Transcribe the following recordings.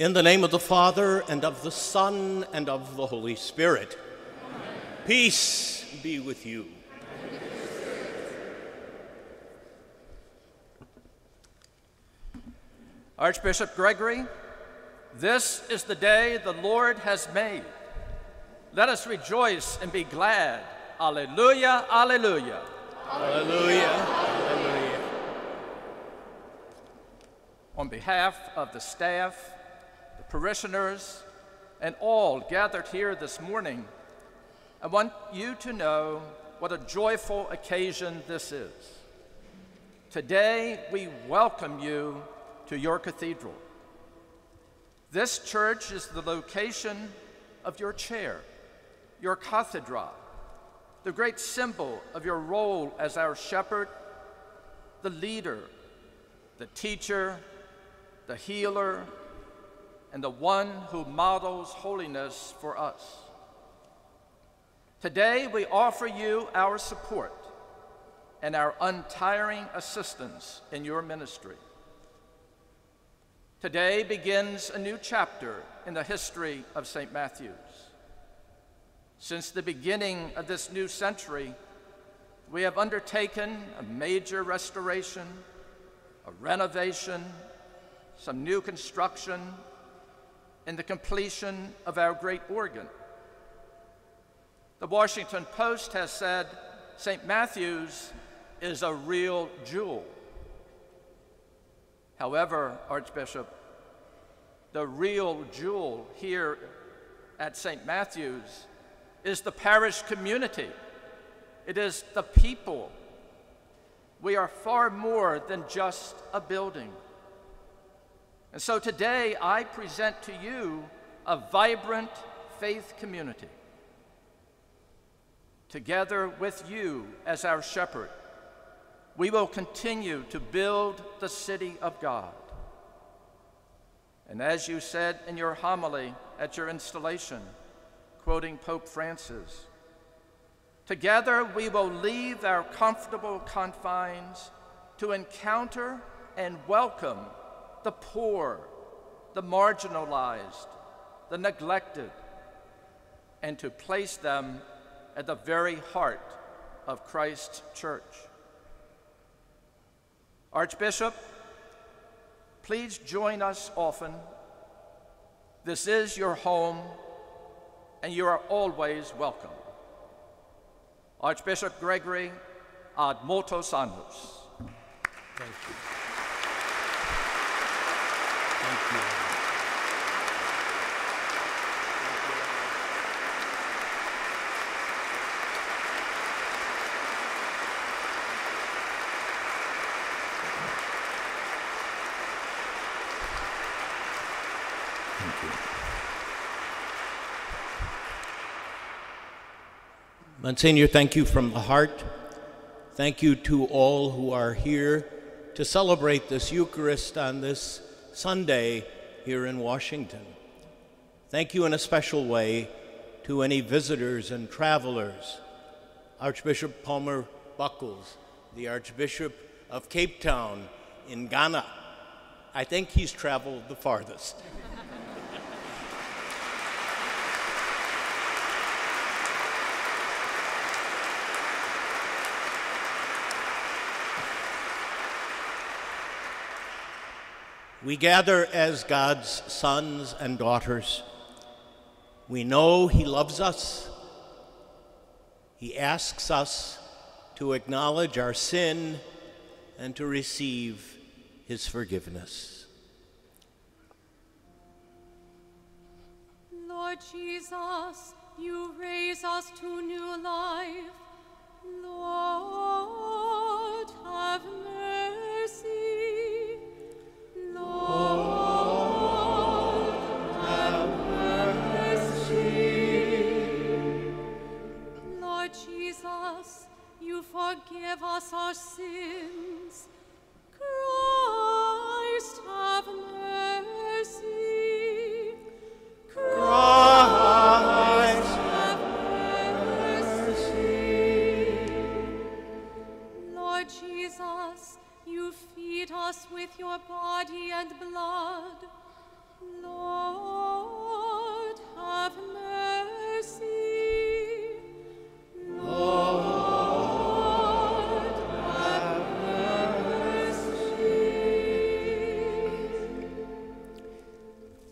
In the name of the Father, and of the Son, and of the Holy Spirit. Amen. Peace be with you. Archbishop Gregory, this is the day the Lord has made. Let us rejoice and be glad. Alleluia, alleluia. Alleluia, alleluia. On behalf of the staff, parishioners, and all gathered here this morning, I want you to know what a joyful occasion this is. Today, we welcome you to your cathedral. This church is the location of your chair, your cathedra, the great symbol of your role as our shepherd, the leader, the teacher, the healer, and the one who models holiness for us. Today, we offer you our support and our untiring assistance in your ministry. Today begins a new chapter in the history of St. Matthew's. Since the beginning of this new century, we have undertaken a major restoration, a renovation, some new construction, in the completion of our great organ. The Washington Post has said St. Matthew's is a real jewel. However, Archbishop, the real jewel here at St. Matthew's is the parish community. It is the people. We are far more than just a building. And so today I present to you a vibrant faith community. Together with you as our shepherd, we will continue to build the city of God. And as you said in your homily at your installation, quoting Pope Francis, together we will leave our comfortable confines to encounter and welcome the poor, the marginalized, the neglected, and to place them at the very heart of Christ's church. Archbishop, please join us often. This is your home, and you are always welcome. Archbishop Gregory ad multos annos. Thank you. Monsignor, thank you from the heart. Thank you to all who are here to celebrate this Eucharist on this Sunday here in Washington. Thank you in a special way to any visitors and travelers. Archbishop Palmer Buckles, the Archbishop of Cape Town in Ghana. I think he's traveled the farthest. We gather as God's sons and daughters. We know He loves us. He asks us to acknowledge our sin and to receive His forgiveness. Lord Jesus, you raise us to new life. Lord, have mercy. Forgive us our sins. Christ, have mercy. Christ, have mercy. Lord Jesus, you feed us with your body and blood. Lord, have mercy.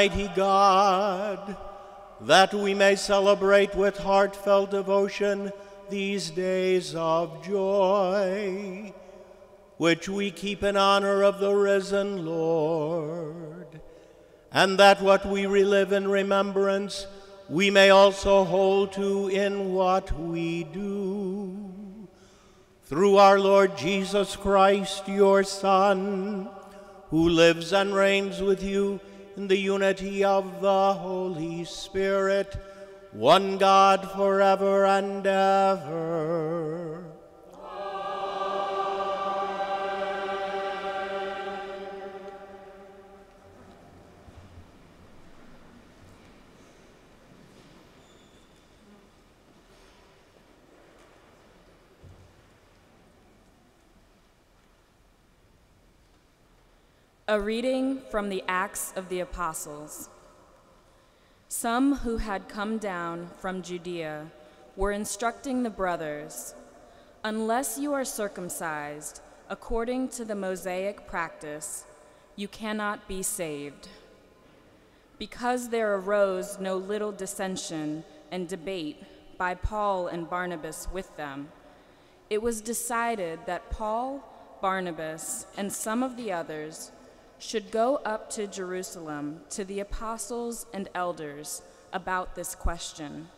Almighty God, that we may celebrate with heartfelt devotion these days of joy, which we keep in honor of the risen Lord, and that what we relive in remembrance we may also hold to in what we do. Through our Lord Jesus Christ, your Son, who lives and reigns with you in the unity of the Holy Spirit, one God forever and ever. A reading from the Acts of the Apostles. Some who had come down from Judea were instructing the brothers Unless you are circumcised according to the Mosaic practice, you cannot be saved. Because there arose no little dissension and debate by Paul and Barnabas with them, it was decided that Paul, Barnabas, and some of the others should go up to Jerusalem to the apostles and elders about this question.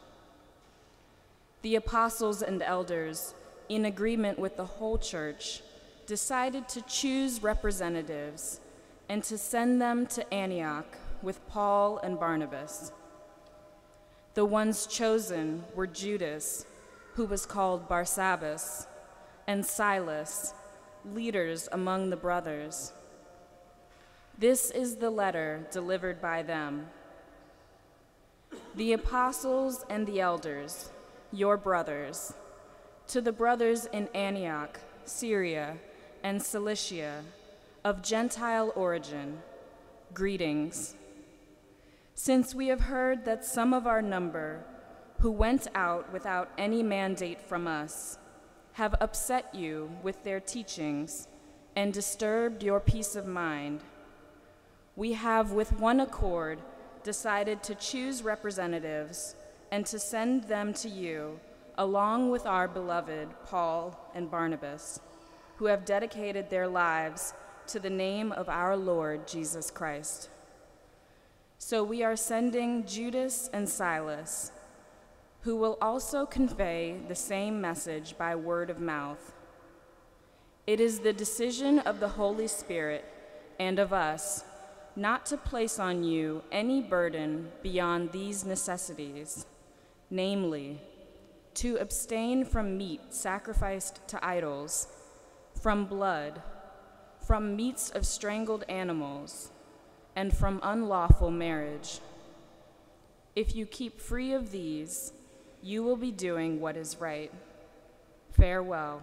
The apostles and elders, in agreement with the whole church, decided to choose representatives and to send them to Antioch with Paul and Barnabas. The ones chosen were Judas, who was called Barsabbas, and Silas, leaders among the brothers. This is the letter delivered by them. The apostles and the elders, your brothers, to the brothers in Antioch, Syria, and Cilicia, of Gentile origin, greetings. Since we have heard that some of our number, who went out without any mandate from us, have upset you with their teachings and disturbed your peace of mind, we have with one accord decided to choose representatives and to send them to you, along with our beloved Paul and Barnabas, who have dedicated their lives to the name of our Lord Jesus Christ. So we are sending Judas and Silas, who will also convey the same message by word of mouth. It is the decision of the Holy Spirit and of us not to place on you any burden beyond these necessities, namely, to abstain from meat sacrificed to idols, from blood, from meats of strangled animals, and from unlawful marriage. If you keep free of these, you will be doing what is right. Farewell.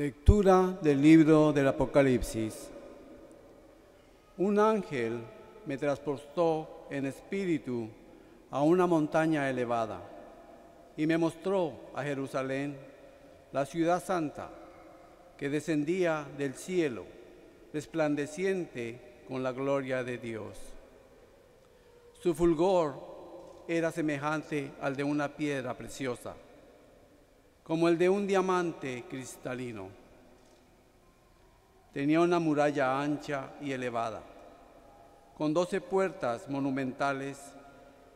Lectura del libro del Apocalipsis. Un ángel me transportó en espíritu a una montaña elevada y me mostró a Jerusalén, la ciudad santa, que descendía del cielo, resplandeciente con la gloria de Dios. Su fulgor era semejante al de una piedra preciosa, como el de un diamante cristalino. Tenía una muralla ancha y elevada, con doce puertas monumentales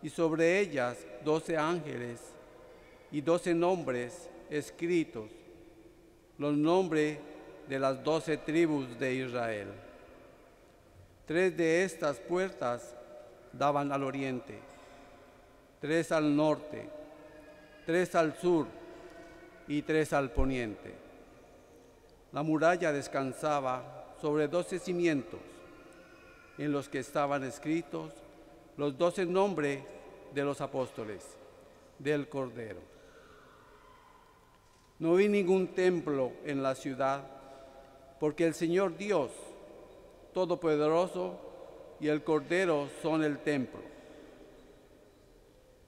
y sobre ellas doce ángeles y doce nombres escritos, los nombres de las doce tribus de Israel. Tres de estas puertas daban al oriente, tres al norte, tres al sur y tres al poniente. La muralla descansaba sobre doce cimientos, en los que estaban escritos los doce nombres de los apóstoles del Cordero. No vi ningún templo en la ciudad, porque el Señor Dios, Todopoderoso y el Cordero son el templo.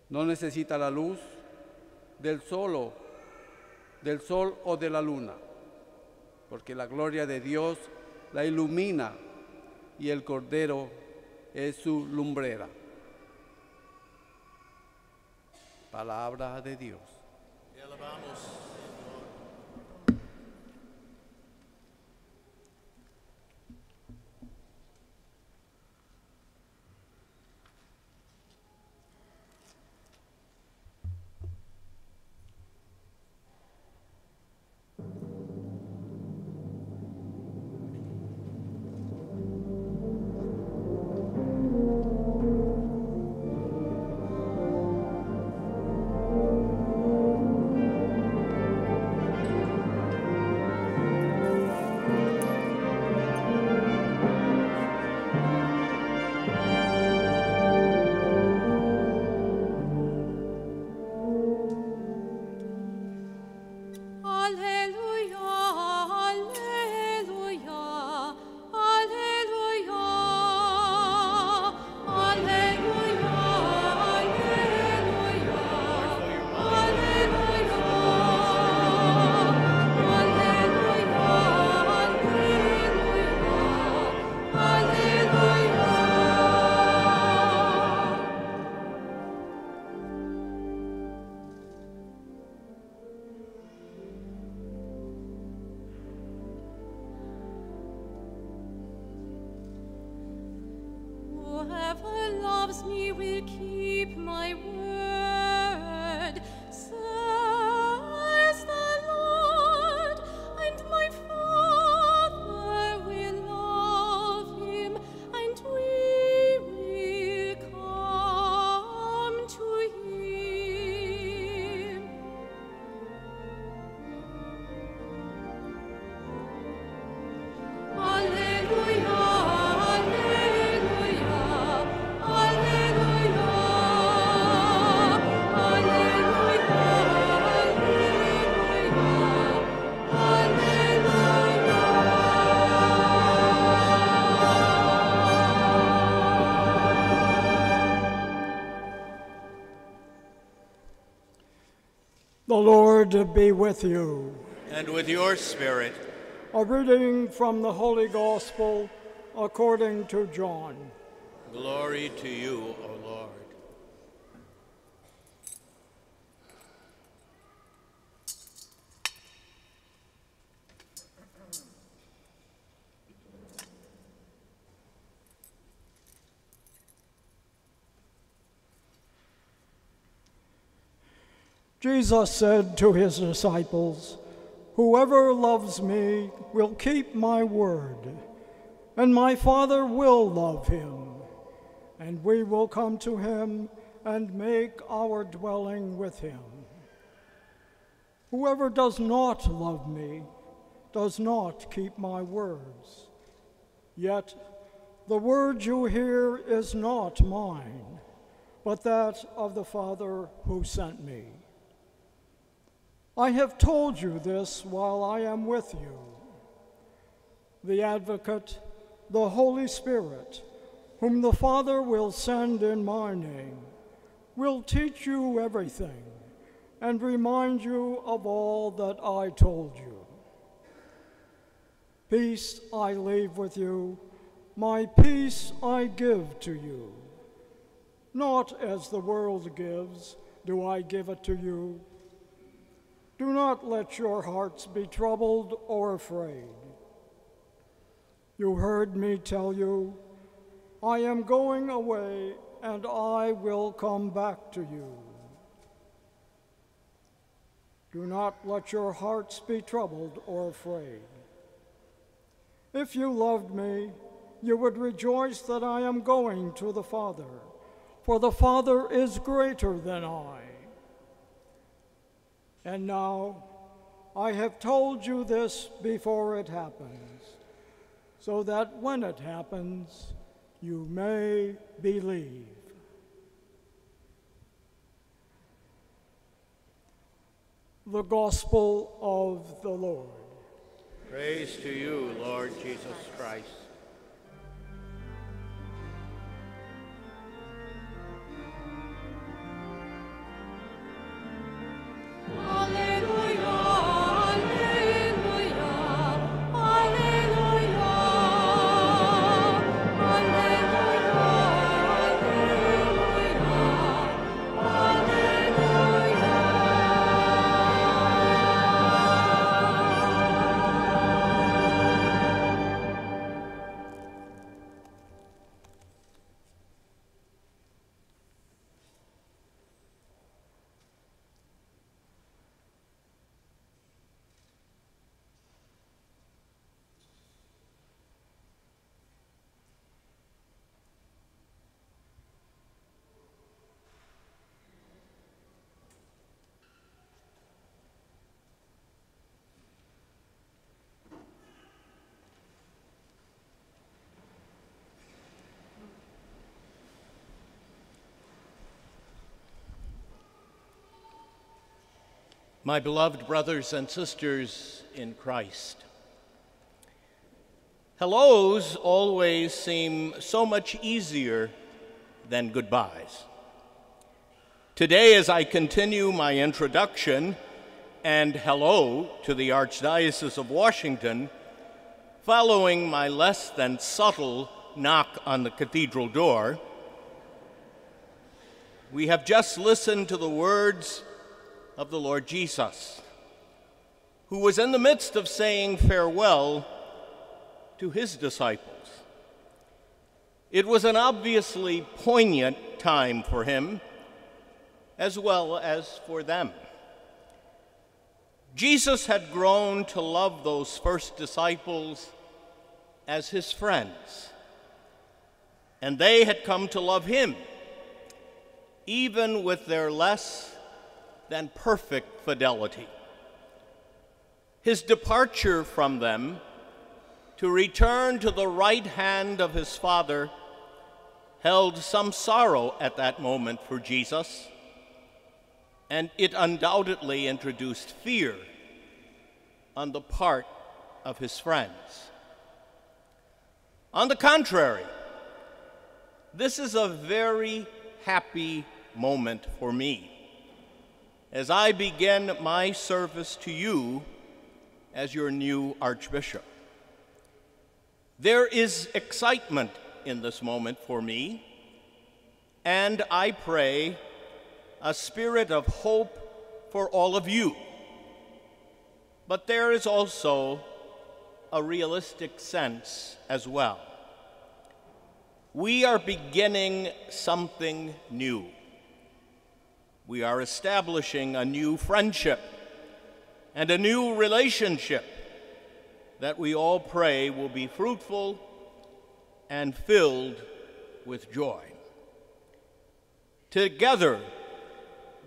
No necesita la luz del sol, del sol o de la luna, porque la gloria de Dios la ilumina y el Cordero es su lumbrera. Palabra de Dios. Lord be with you. And with your spirit, A reading from the Holy Gospel according to John. glory to you, O Lord. Jesus said to his disciples, Whoever loves me will keep my word, and my Father will love him, and we will come to him and make our dwelling with him. Whoever does not love me does not keep my words. Yet the word you hear is not mine, but that of the Father who sent me. I have told you this while I am with you. The Advocate, the Holy Spirit, whom the Father will send in my name, will teach you everything and remind you of all that I told you. Peace I leave with you, my peace I give to you. Not as the world gives, do I give it to you. Do not let your hearts be troubled or afraid. You heard me tell you, I am going away and I will come back to you. Do not let your hearts be troubled or afraid. If you loved me, you would rejoice that I am going to the Father, for the Father is greater than I. And now, I have told you this before it happens, so that when it happens, you may believe. The Gospel of the Lord. Praise to you, Lord Jesus Christ. My beloved brothers and sisters in Christ, hellos always seem so much easier than goodbyes. Today, as I continue my introduction and hello to the Archdiocese of Washington, following my less than subtle knock on the cathedral door, we have just listened to the words of the Lord Jesus, who was in the midst of saying farewell to his disciples. It was an obviously poignant time for him, as well as for them. Jesus had grown to love those first disciples as his friends, and they had come to love him, even with their less than perfect fidelity. His departure from them to return to the right hand of his Father held some sorrow at that moment for Jesus, and it undoubtedly introduced fear on the part of his friends. On the contrary, this is a very happy moment for me as I begin my service to you as your new Archbishop. There is excitement in this moment for me, and I pray a spirit of hope for all of you. But there is also a realistic sense as well. We are beginning something new. We are establishing a new friendship and a new relationship that we all pray will be fruitful and filled with joy. Together,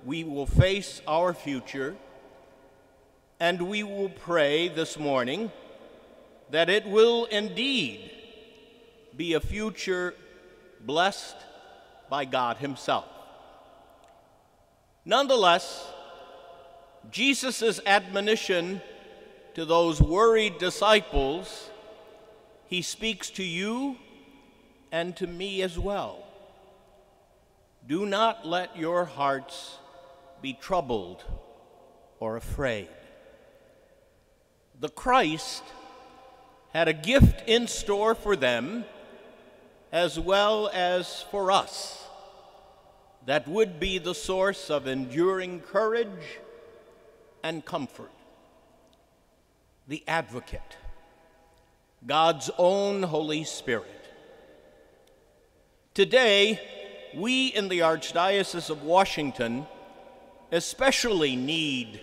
we will face our future, and we will pray this morning that it will indeed be a future blessed by God Himself. Nonetheless, Jesus' admonition to those worried disciples, he speaks to you and to me as well. Do not let your hearts be troubled or afraid. The Christ had a gift in store for them as well as for us that would be the source of enduring courage and comfort. The advocate, God's own Holy Spirit. Today, we in the Archdiocese of Washington especially need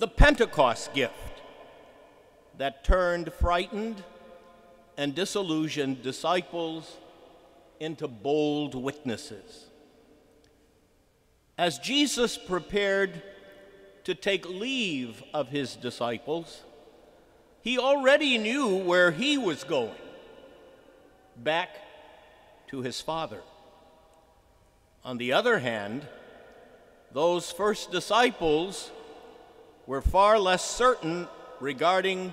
the Pentecost gift that turned frightened and disillusioned disciples into bold witnesses. As Jesus prepared to take leave of his disciples, he already knew where he was going back to his Father. On the other hand, those first disciples were far less certain regarding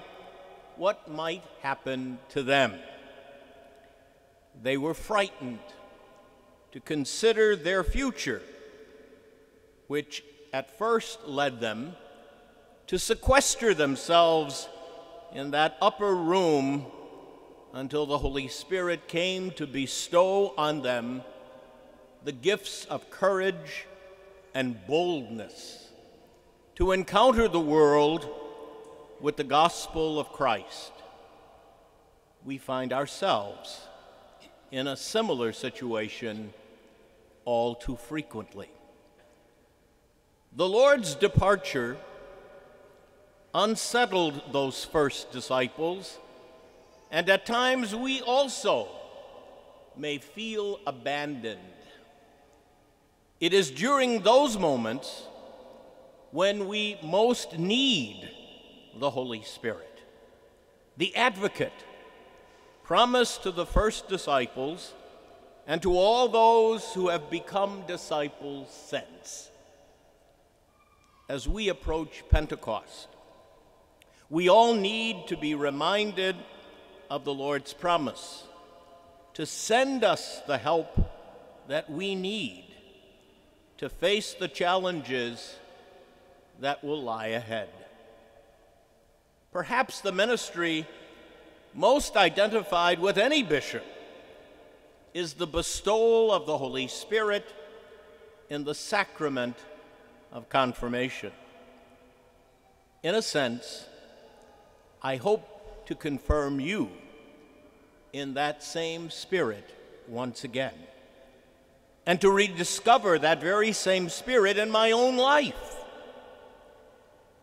what might happen to them. They were frightened to consider their future, which at first led them to sequester themselves in that upper room until the Holy Spirit came to bestow on them the gifts of courage and boldness to encounter the world with the gospel of Christ. We find ourselves in a similar situation all too frequently. The Lord's departure unsettled those first disciples, and at times we also may feel abandoned. It is during those moments when we most need the Holy Spirit, the advocate promised to the first disciples and to all those who have become disciples since. As we approach Pentecost, we all need to be reminded of the Lord's promise to send us the help that we need to face the challenges that will lie ahead. Perhaps the ministry most identified with any bishop is the bestowal of the Holy Spirit in the sacrament of confirmation. In a sense, I hope to confirm you in that same spirit once again, and to rediscover that very same spirit in my own life.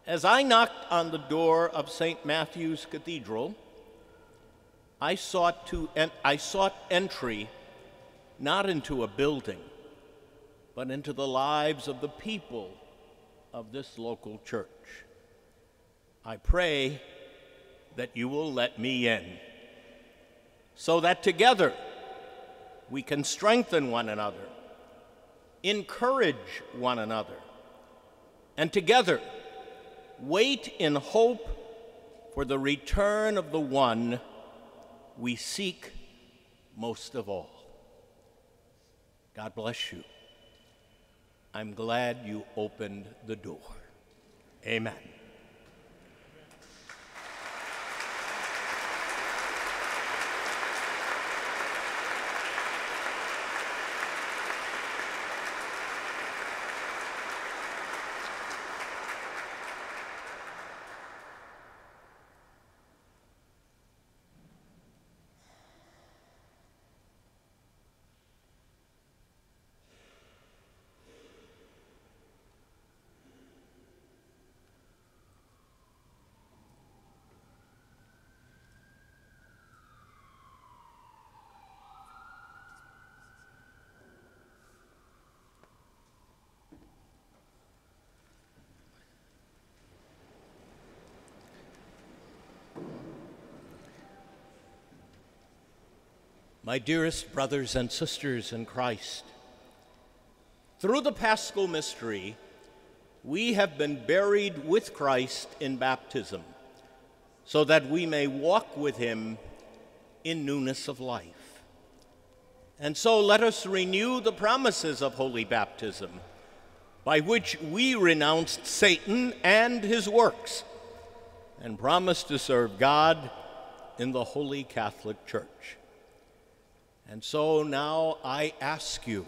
As I knocked on the door of St. Matthew's Cathedral, I sought, to en- I sought entry not into a building, but into the lives of the people of this local church. I pray that you will let me in so that together we can strengthen one another, encourage one another, and together wait in hope for the return of the one we seek most of all. God bless you. I'm glad you opened the door. Amen. My dearest brothers and sisters in Christ, through the Paschal mystery, we have been buried with Christ in baptism, so that we may walk with him in newness of life. And so let us renew the promises of holy baptism, by which we renounced Satan and his works and promise to serve God in the Holy Catholic Church. And so now I ask you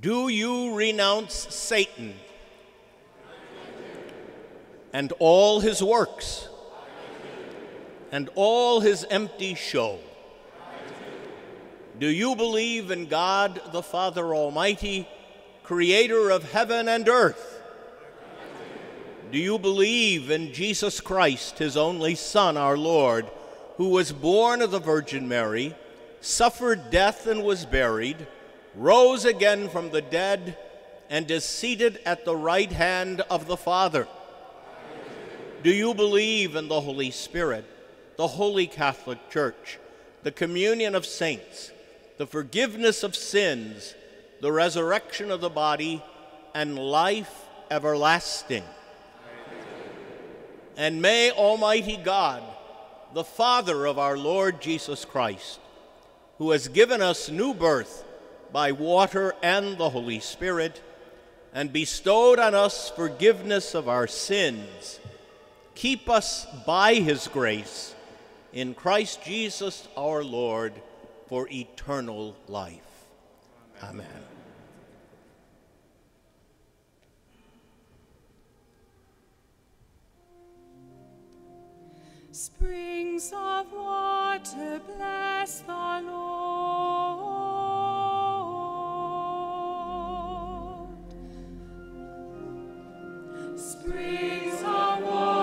do you renounce Satan and all his works and all his empty show? Do you believe in God the Father Almighty, creator of heaven and earth? Do you believe in Jesus Christ, his only Son, our Lord, who was born of the Virgin Mary, suffered death and was buried, rose again from the dead, and is seated at the right hand of the Father? Do you believe in the Holy Spirit, the Holy Catholic Church, the communion of saints, the forgiveness of sins, the resurrection of the body, and life everlasting? And may Almighty God, the Father of our Lord Jesus Christ, who has given us new birth by water and the Holy Spirit, and bestowed on us forgiveness of our sins, keep us by his grace in Christ Jesus our Lord for eternal life. Amen. Springs of water, bless the Lord. Springs of water,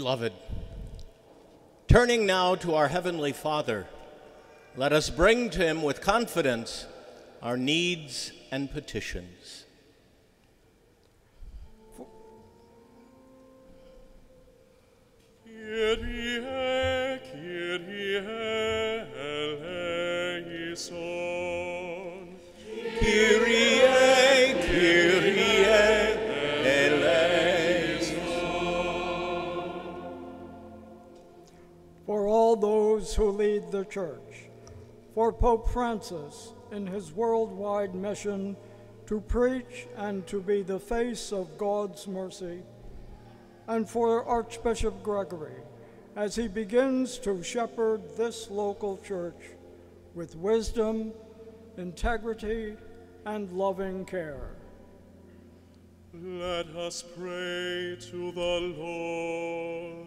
Beloved, Turning now to our Heavenly Father, let us bring to Him with confidence our needs and petitions. Pope Francis in his worldwide mission to preach and to be the face of God's mercy, and for Archbishop Gregory as he begins to shepherd this local church with wisdom, integrity, and loving care. Let us pray to the Lord.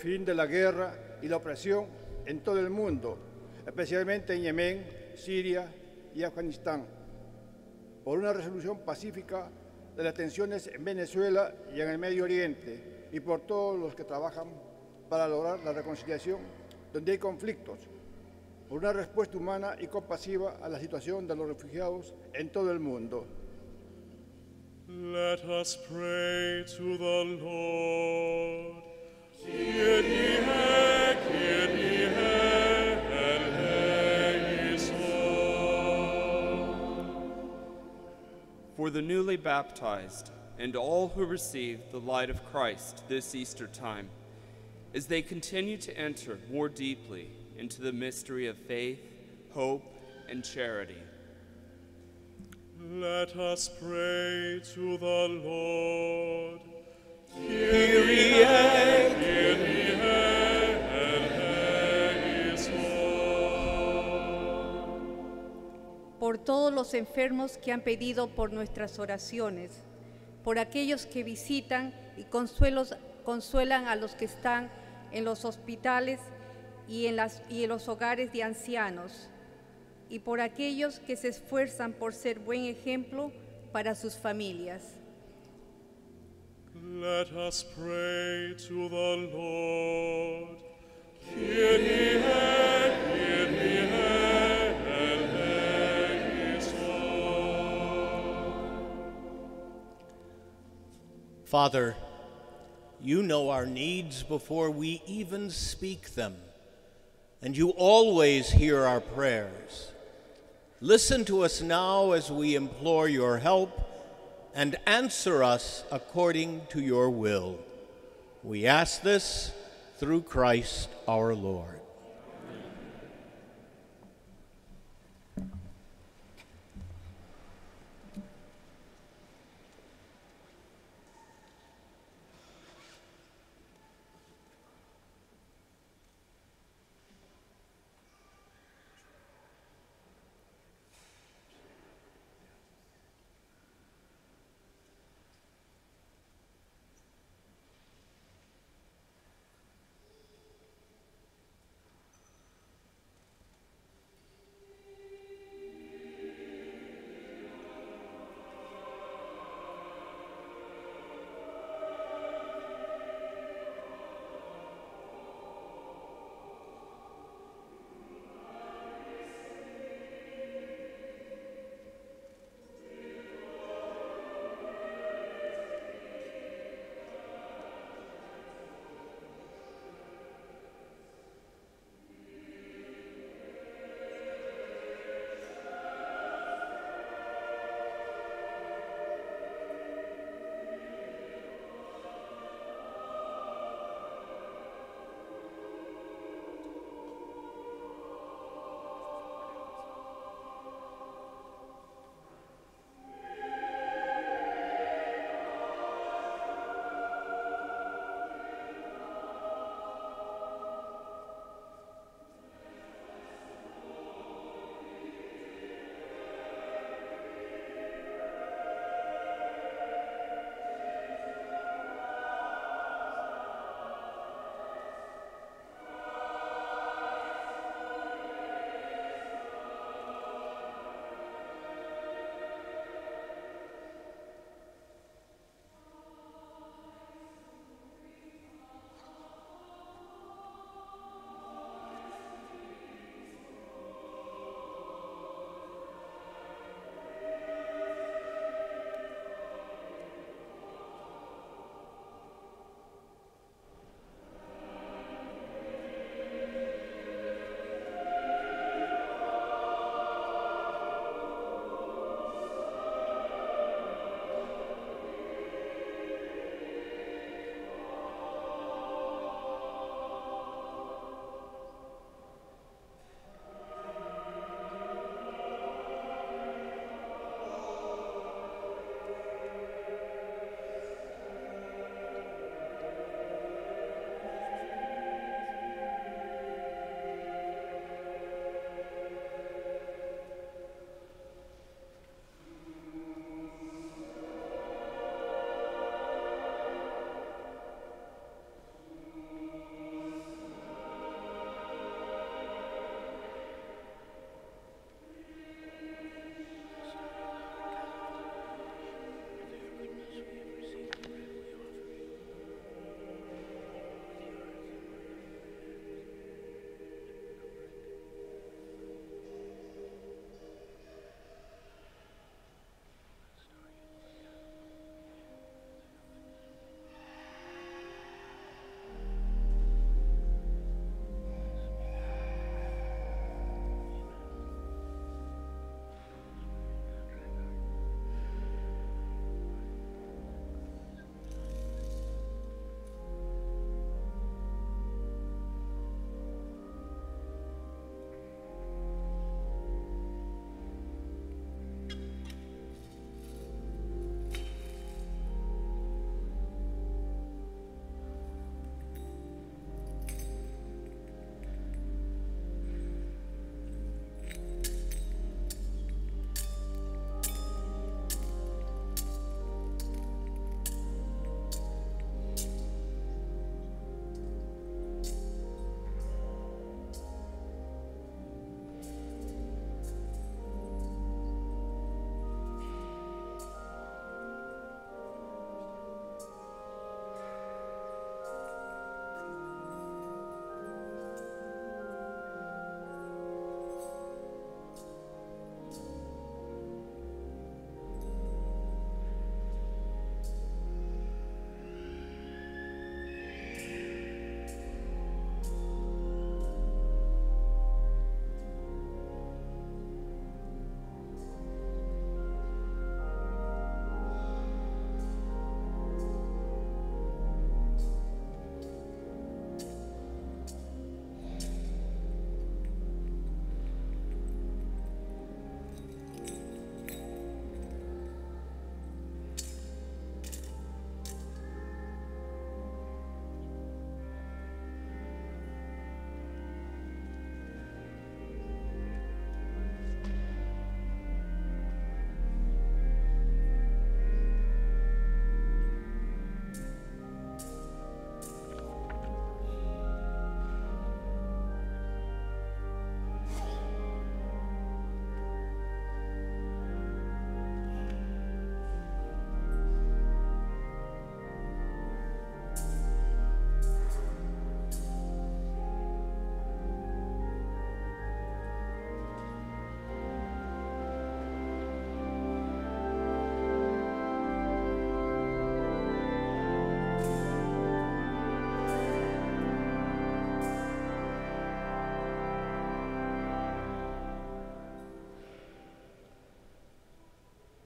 Fin de la guerra y la opresión en todo el mundo, especialmente en Yemen, Siria y Afganistán, por una resolución pacífica de las tensiones en Venezuela y en el Medio Oriente, y por todos los que trabajan para lograr la reconciliación donde hay conflictos, por una respuesta humana y compasiva a la situación de los refugiados en todo el mundo. Let us pray to the Lord. For the newly baptized and all who receive the light of Christ this Easter time, as they continue to enter more deeply into the mystery of faith, hope, and charity. Let us pray to the Lord. Por todos los enfermos que han pedido por nuestras oraciones, por aquellos que visitan y consuelos- consuelan a los que están en los hospitales y en, las- y en los hogares de ancianos, y por aquellos que se esfuerzan por ser buen ejemplo para sus familias. Let us pray to the Lord. Father, you know our needs before we even speak them, and you always hear our prayers. Listen to us now as we implore your help and answer us according to your will. We ask this through Christ our Lord.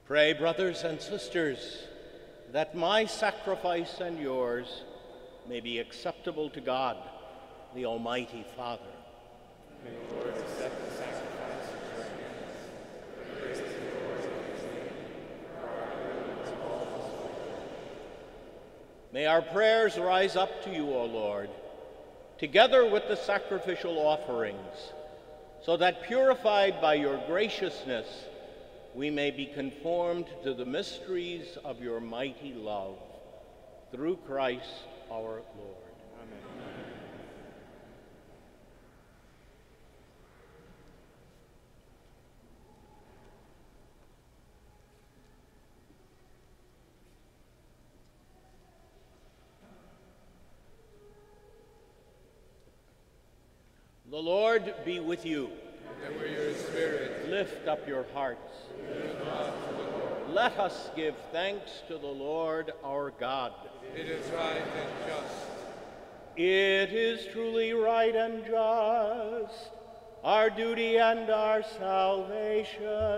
Pray, brothers and sisters, that my sacrifice and yours may be acceptable to God, the Almighty Father. May the Lord accept the sacrifice of your hands. Praise the Lord his name, our good and to all his glory. May our prayers rise up to you, O Lord, together with the sacrificial offerings, so that purified by your graciousness, we may be conformed to the mysteries of your mighty love. Through Christ our Lord. Amen. The Lord be with you. And with your spirit, Lift up your hearts. Let us give thanks to the Lord our God. it is right and just. It is truly right and just, our duty and our salvation,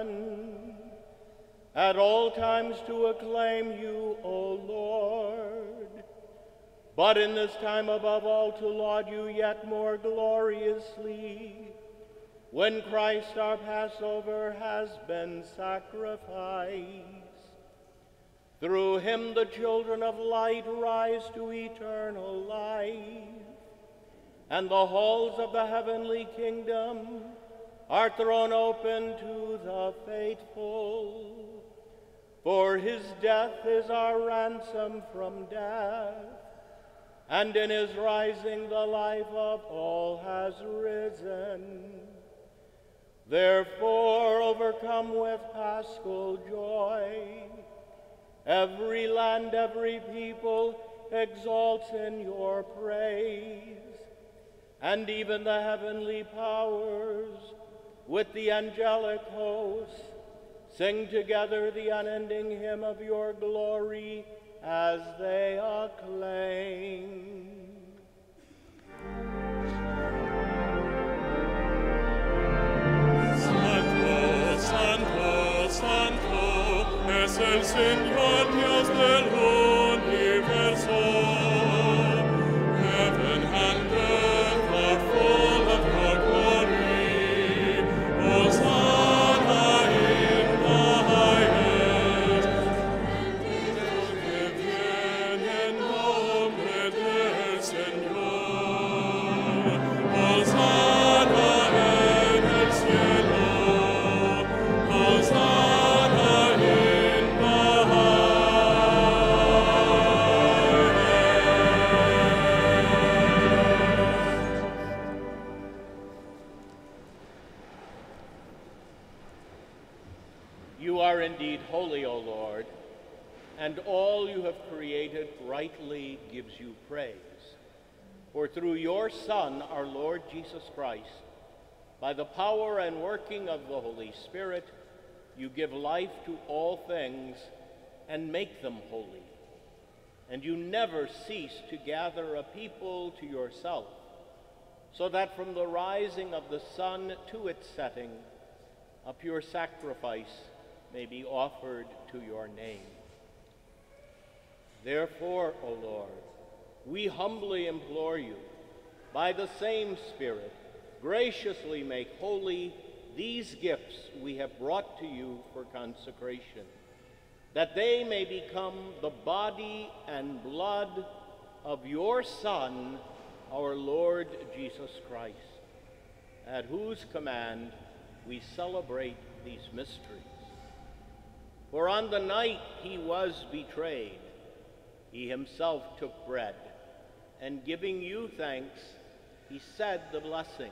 at all times to acclaim you, O Lord, but in this time above all to laud you yet more gloriously, when Christ our Passover has been sacrificed. Through him the children of light rise to eternal life, and the halls of the heavenly kingdom are thrown open to the faithful. For his death is our ransom from death, and in his rising the life of all has risen. Therefore, overcome with paschal joy, Every land, every people exalts in your praise, and even the heavenly powers with the angelic hosts sing together the unending hymn of your glory as they acclaim. Santo, Santo, es el Señor Dios del universo. Christ, by the power and working of the Holy Spirit, you give life to all things and make them holy. And you never cease to gather a people to yourself, so that from the rising of the sun to its setting, a pure sacrifice may be offered to your name. Therefore, O Lord, we humbly implore you, by the same Spirit, graciously make holy these gifts we have brought to you for consecration, that they may become the body and blood of your Son, our Lord Jesus Christ, at whose command we celebrate these mysteries. For on the night he was betrayed, he himself took bread, and giving you thanks, he said the blessing,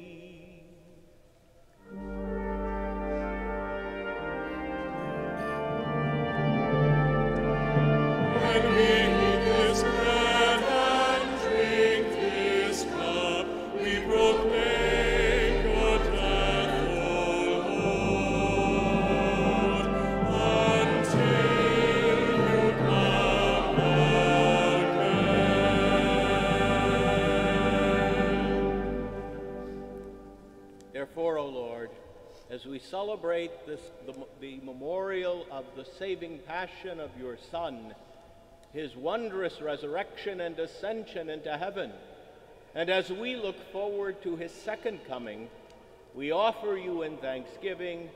As we celebrate this, the, the memorial of the saving passion of your Son, his wondrous resurrection and ascension into heaven, and as we look forward to his second coming, we offer you in thanksgiving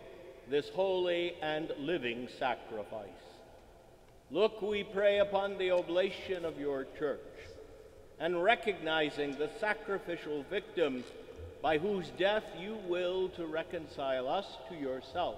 this holy and living sacrifice. Look, we pray, upon the oblation of your church, and recognizing the sacrificial victim by whose death you will to reconcile us to yourself.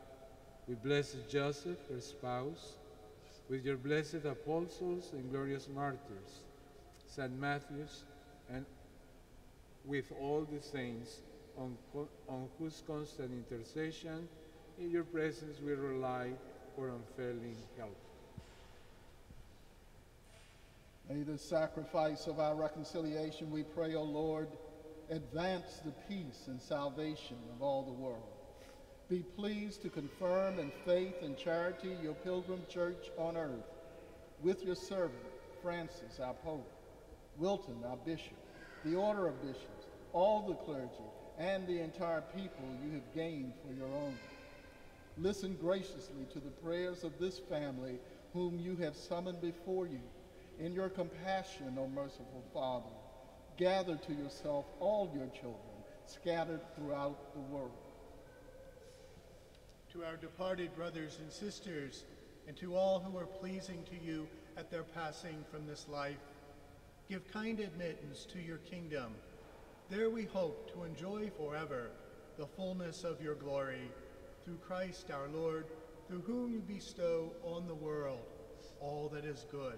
with blessed Joseph, her spouse, with your blessed apostles and glorious martyrs, St. Matthews, and with all the saints, on, on whose constant intercession in your presence we rely for unfailing help. May the sacrifice of our reconciliation, we pray, O Lord, advance the peace and salvation of all the world. Be pleased to confirm in faith and charity your pilgrim church on earth with your servant, Francis, our Pope, Wilton, our Bishop, the order of bishops, all the clergy, and the entire people you have gained for your own. Listen graciously to the prayers of this family whom you have summoned before you. In your compassion, O merciful Father, gather to yourself all your children scattered throughout the world. To our departed brothers and sisters, and to all who are pleasing to you at their passing from this life. Give kind admittance to your kingdom. There we hope to enjoy forever the fullness of your glory. Through Christ our Lord, through whom you bestow on the world all that is good.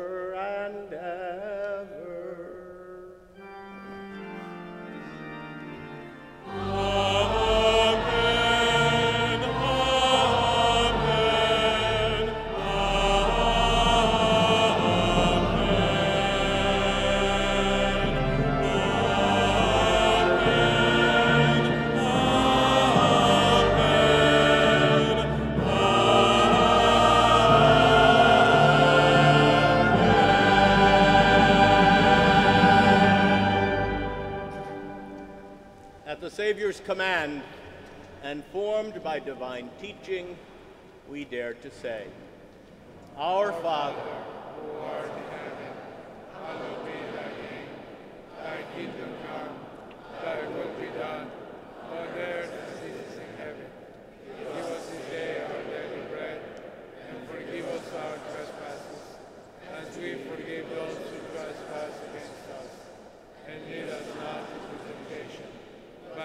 Savior's command, and formed by divine teaching, we dare to say, Our Father, who art in heaven, hallowed be thy name. Thy kingdom come, thy will be done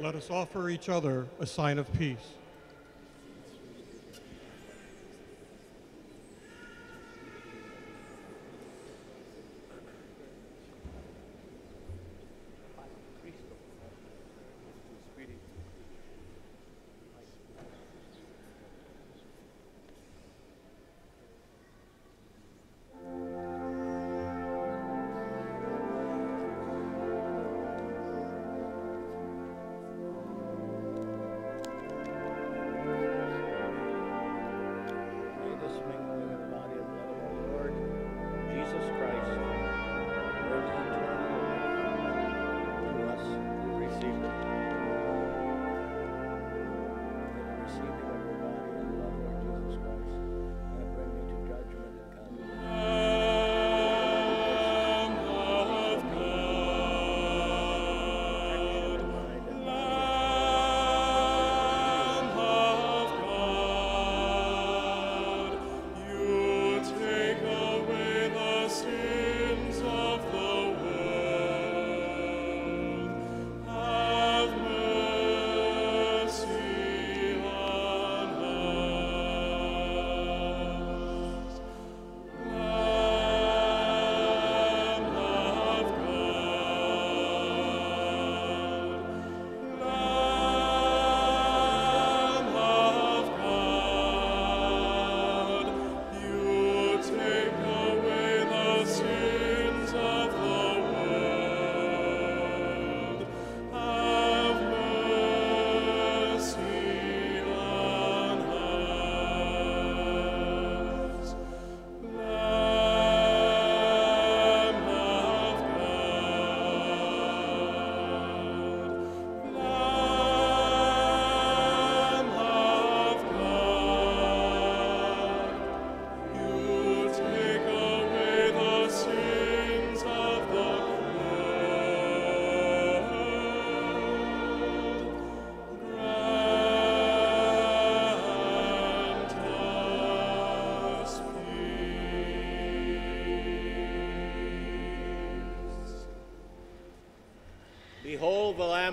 Let us offer each other a sign of peace.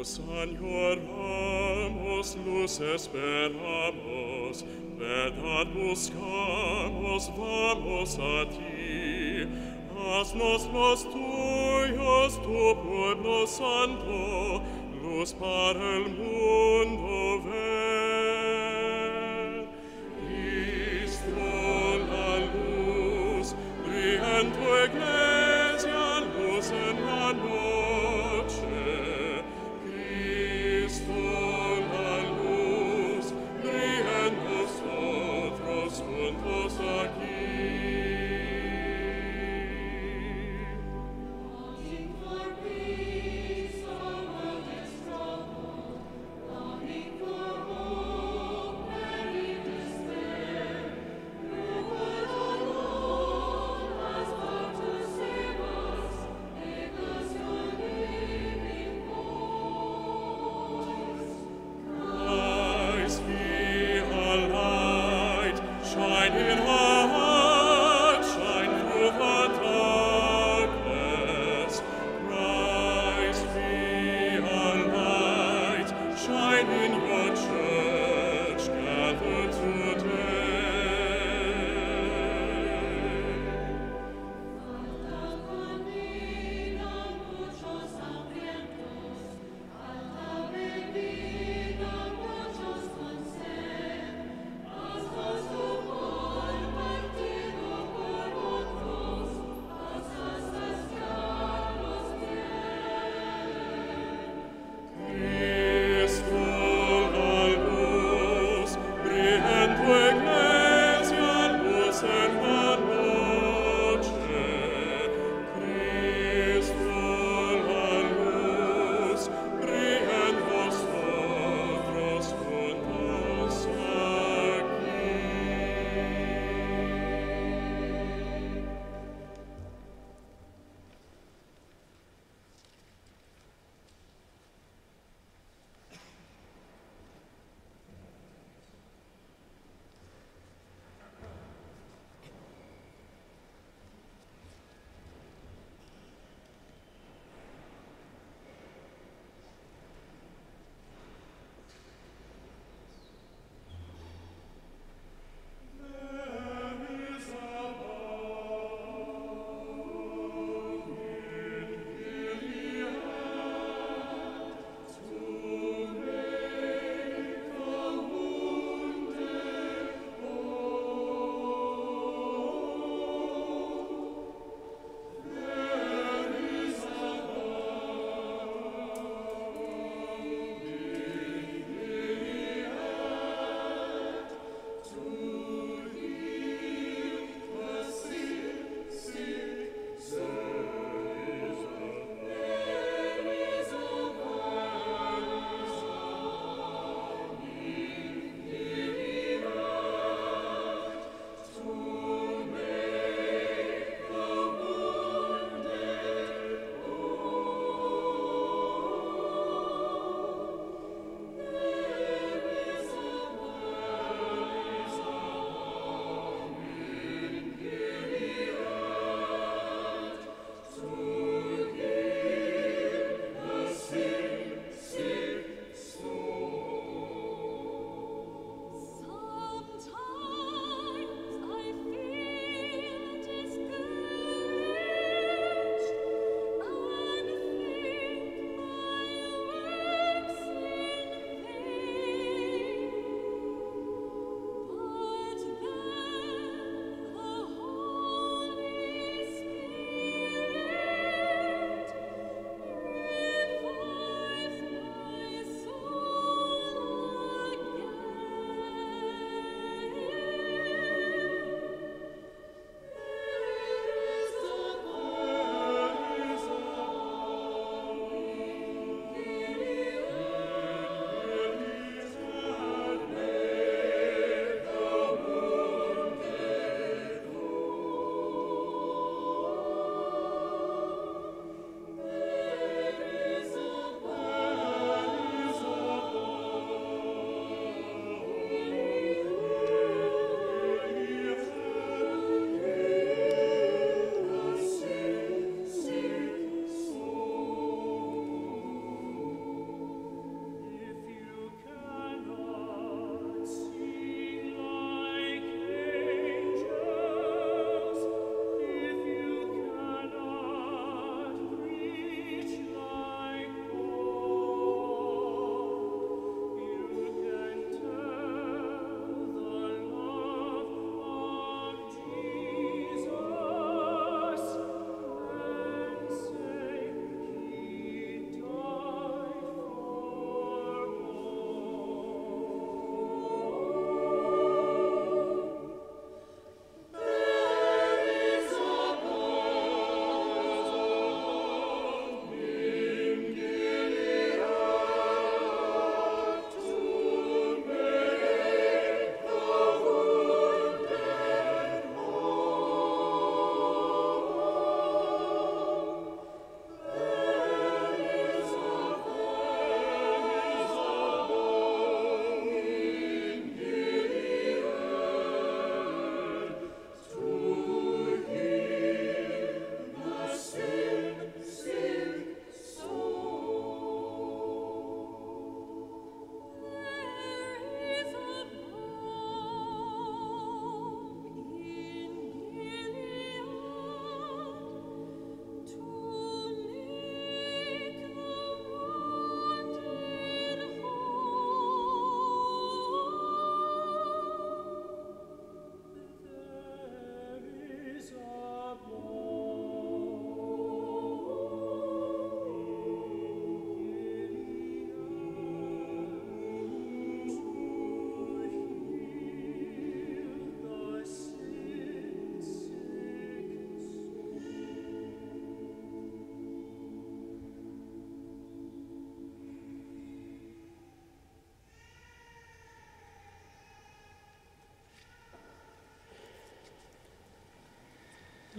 Deus agnuramus, lus esperamus, vedat buscamus, vamos a ti. Asnos los tuyos, tu pueblo santo, luz para el mundo,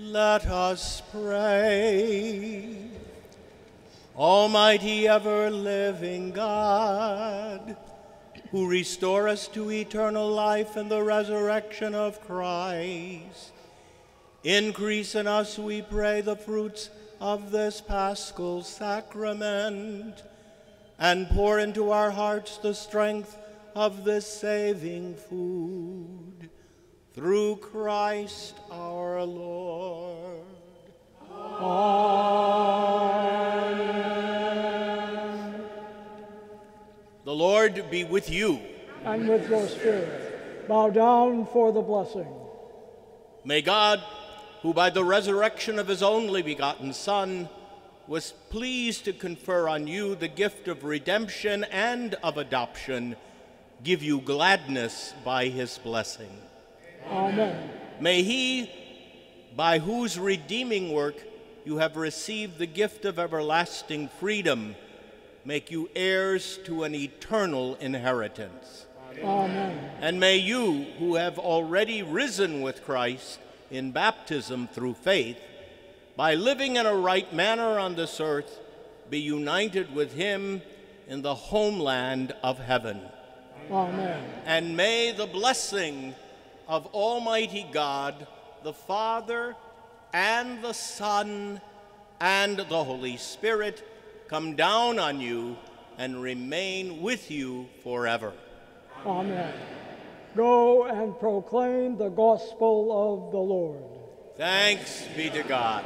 Let us pray. Almighty ever living God, who restore us to eternal life in the resurrection of Christ, increase in us, we pray, the fruits of this paschal sacrament, and pour into our hearts the strength of this saving food. Through Christ our Lord. The Lord be with you. And with your spirit, bow down for the blessing. May God, who by the resurrection of his only begotten Son was pleased to confer on you the gift of redemption and of adoption, give you gladness by his blessing. Amen. May he, by whose redeeming work you have received the gift of everlasting freedom, make you heirs to an eternal inheritance. Amen. And may you, who have already risen with Christ in baptism through faith, by living in a right manner on this earth, be united with him in the homeland of heaven. Amen. And may the blessing of Almighty God, the Father, and the Son, and the Holy Spirit come down on you and remain with you forever. Amen. Go and proclaim the gospel of the Lord. Thanks be to God.